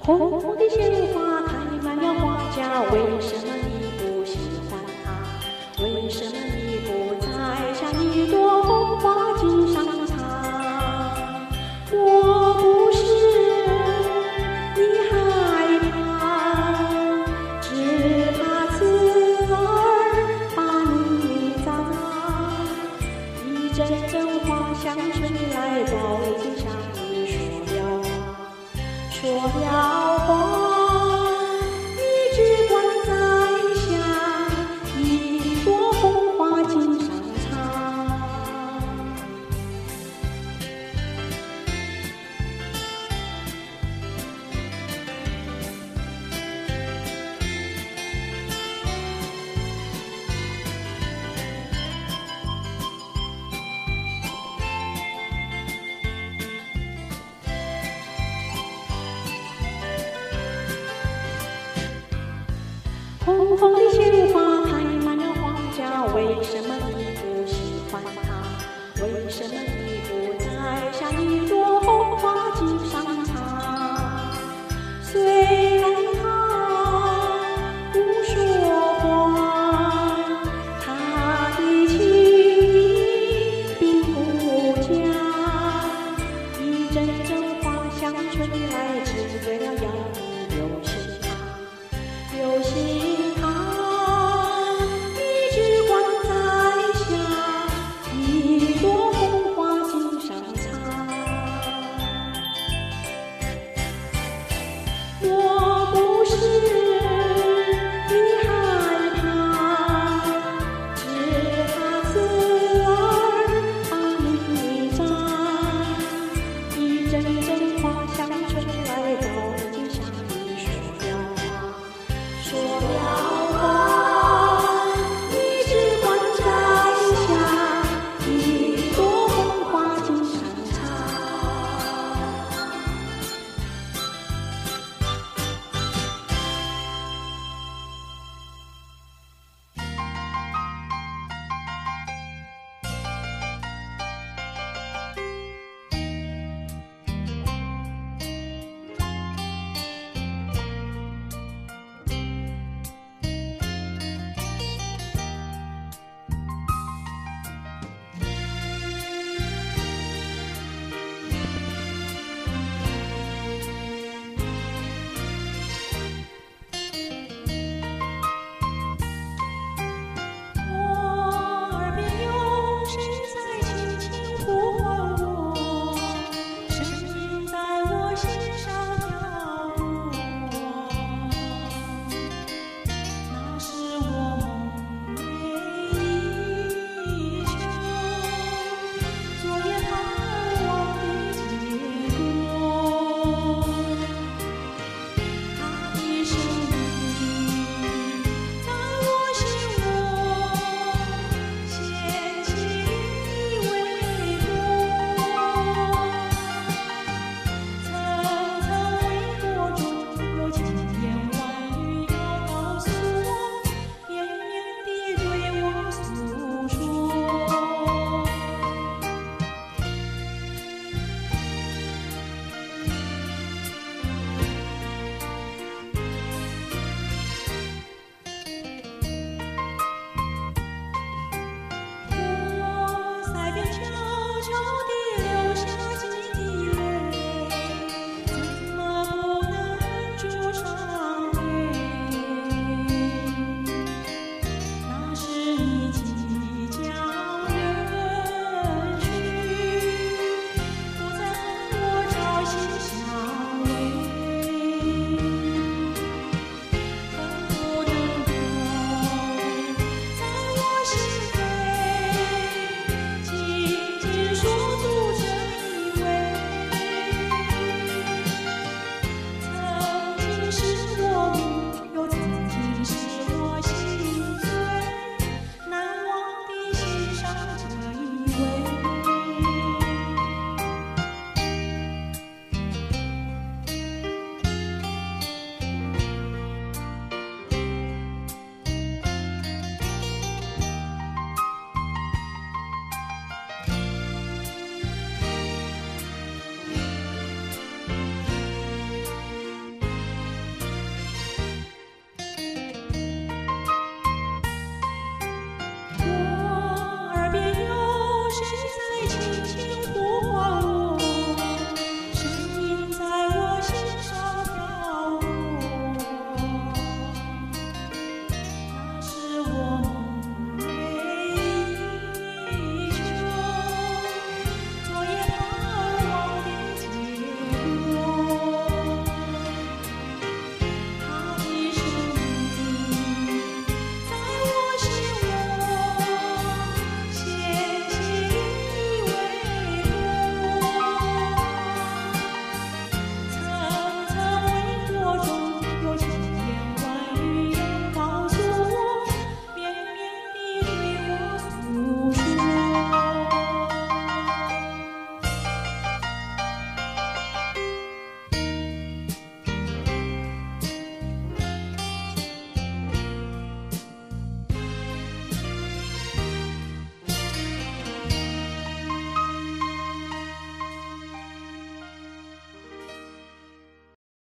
红红的鲜花开满了花家，为什么你不喜欢它？为什么？为什么你不戴上一朵红花敬上他？虽然他不说话，他的情意并不假。一阵阵花香吹来，只为了仰慕柳溪有，柳。真正。